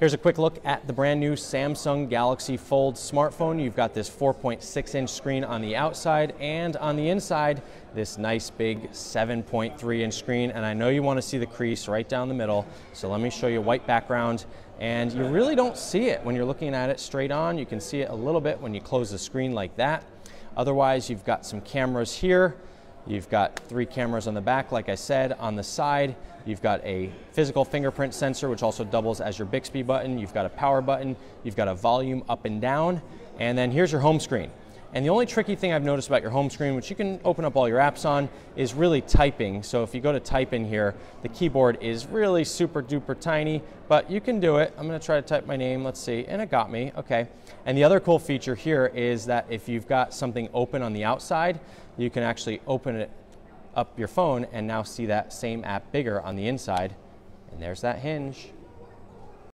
Here's a quick look at the brand new Samsung Galaxy Fold smartphone. You've got this 4.6 inch screen on the outside and on the inside, this nice big 7.3 inch screen. And I know you want to see the crease right down the middle. So let me show you a white background. And you really don't see it when you're looking at it straight on. You can see it a little bit when you close the screen like that. Otherwise, you've got some cameras here You've got three cameras on the back, like I said. On the side, you've got a physical fingerprint sensor, which also doubles as your Bixby button. You've got a power button. You've got a volume up and down. And then here's your home screen. And the only tricky thing I've noticed about your home screen, which you can open up all your apps on, is really typing. So if you go to type in here, the keyboard is really super duper tiny, but you can do it. I'm gonna try to type my name, let's see, and it got me, okay. And the other cool feature here is that if you've got something open on the outside, you can actually open it up your phone and now see that same app bigger on the inside. And there's that hinge.